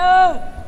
안